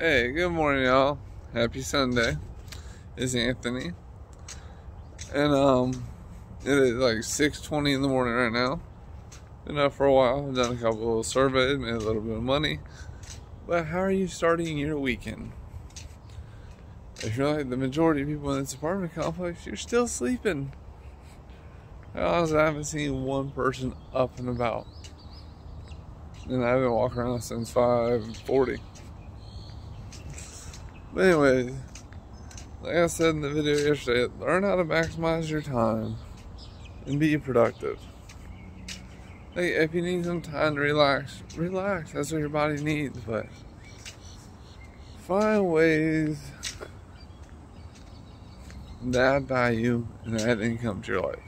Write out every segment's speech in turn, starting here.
Hey, good morning, y'all. Happy Sunday. It's Anthony, and um, it is like 6:20 in the morning right now. Been up for a while. I've done a couple of surveys, made a little bit of money. But how are you starting your weekend? If you're like the majority of people in this apartment complex, you're still sleeping. Honestly, I haven't seen one person up and about, and I've been walking around since 5:40. But anyway, like I said in the video yesterday, learn how to maximize your time and be productive. Like if you need some time to relax, relax. That's what your body needs, but find ways to add value and add income to your life.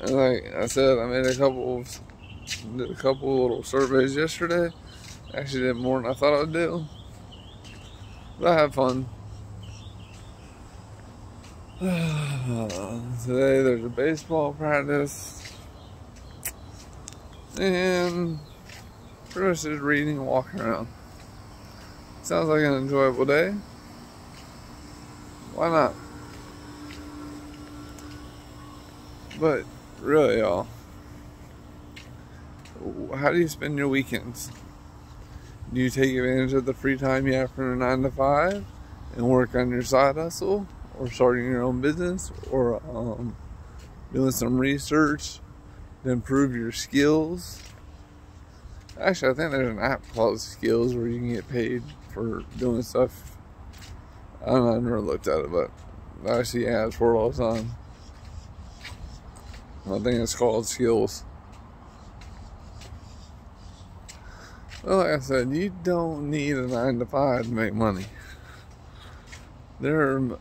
And like I said, I made a couple of a couple little surveys yesterday Actually did more than I thought I would do. But I had fun. Today there's a baseball practice. And pretty much just reading and walking around. Sounds like an enjoyable day. Why not? But really, y'all, how do you spend your weekends? Do you take advantage of the free time you have from a 9 to 5 and work on your side hustle or starting your own business or um, doing some research to improve your skills? Actually, I think there's an app called Skills where you can get paid for doing stuff. I don't know, I've never looked at it, but I see ads for it all the time. I think it's called Skills. Well, like I said, you don't need a nine to five to make money. There are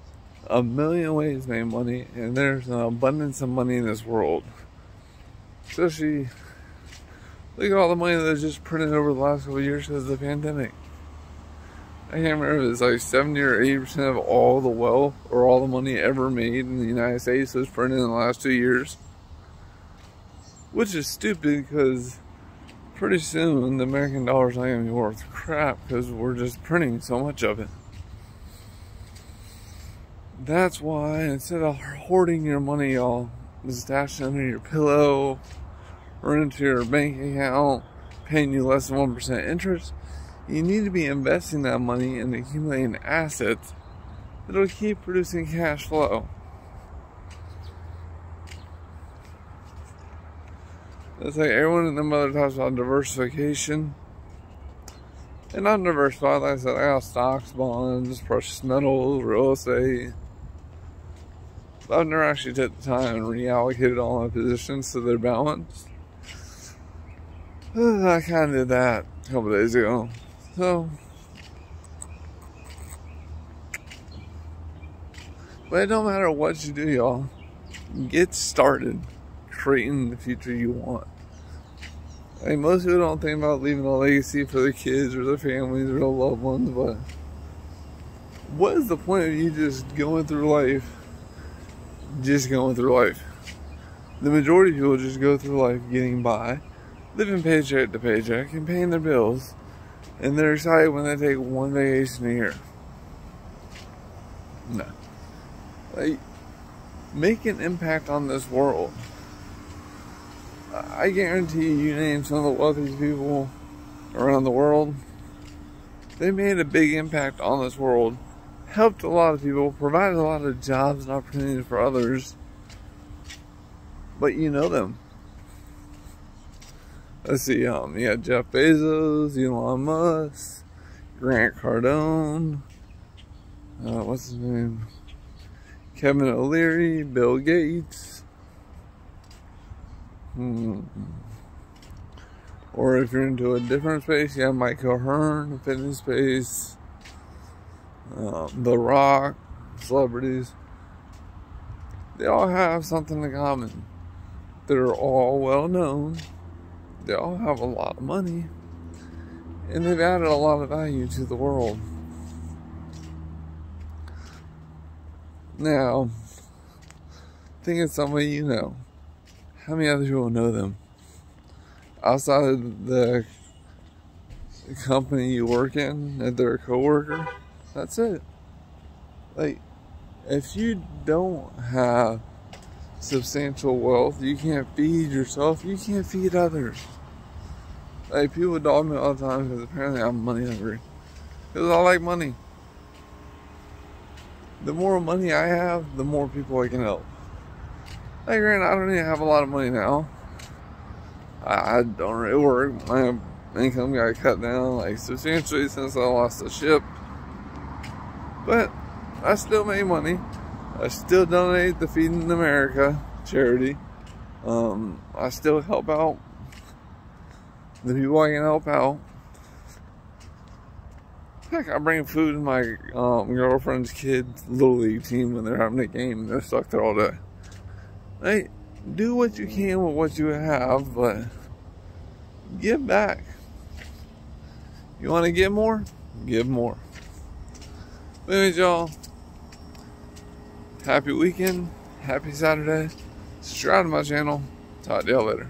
a million ways to make money, and there's an abundance of money in this world. Especially, look at all the money that's just printed over the last couple years because of the pandemic. I can't remember if it's like 70 or 80% of all the wealth or all the money ever made in the United States was printed in the last two years. Which is stupid because pretty soon the American dollar's not going to be worth crap because we're just printing so much of it. That's why instead of hoarding your money, y'all, stashed under your pillow or into your bank account, paying you less than 1% interest, you need to be investing that money in accumulating assets that'll keep producing cash flow. It's like everyone in the mother talks about diversification. And I'm diversified, like I said, I got stocks, bonds, precious metals, real estate. But I've never actually took the time and reallocated all my positions so they're balanced. I kind of did that a couple days ago. So, but it don't matter what you do, y'all. Get started creating the future you want. I mean, most people don't think about leaving a legacy for their kids or their families or their loved ones, but what is the point of you just going through life, just going through life? The majority of people just go through life getting by, living paycheck to paycheck, and paying their bills, and they're excited when they take one vacation a year. No. Like, make an impact on this world. I guarantee you name some of the wealthiest people around the world, they made a big impact on this world, helped a lot of people, provided a lot of jobs and opportunities for others, but you know them. Let's see, um, you got Jeff Bezos, Elon Musk, Grant Cardone, uh, what's his name? Kevin O'Leary, Bill Gates, Hmm. Or if you're into a different space, you have Mike O'Hearn, fitness space, uh, The Rock, celebrities. They all have something in common. They're all well known. They all have a lot of money. And they've added a lot of value to the world. Now, think of somebody you know how many other people know them outside of the company you work in, that they're a coworker. That's it. Like, if you don't have substantial wealth, you can't feed yourself, you can't feed others. Like, people dog me all the time because apparently I'm money hungry. Because I like money. The more money I have, the more people I can help. Like, granted, I don't even have a lot of money now. I, I don't really work. My income got cut down like substantially since I lost the ship. But I still made money. I still donate to Feeding America charity. Um, I still help out the people I can help out. Heck, I bring food to my um, girlfriend's kids' little league team when they're having a game they're stuck there all day. Hey, do what you can with what you have, but give back. You want to give more? Give more. Anyways, y'all, happy weekend, happy Saturday. Subscribe to my channel. Talk to y'all later.